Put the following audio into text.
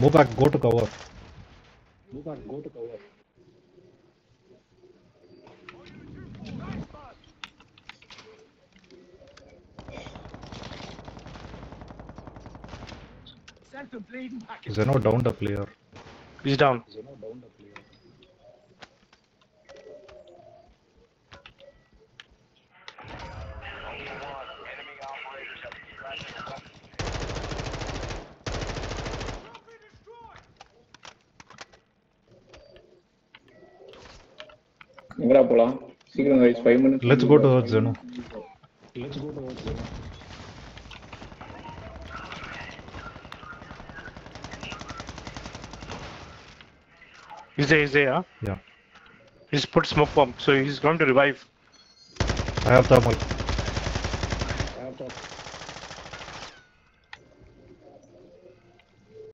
Move back, go to cover. Move back, go to cover. Zeno down the player. He's down. Zeno down the player. எங்கடா போலாம் சீக்கிரம் guys five minutes Let's go to Zeno. Let's go to Zeno. He's there, he's there, huh? Yeah. He's put smoke bomb, so he's going to revive. I have thermal.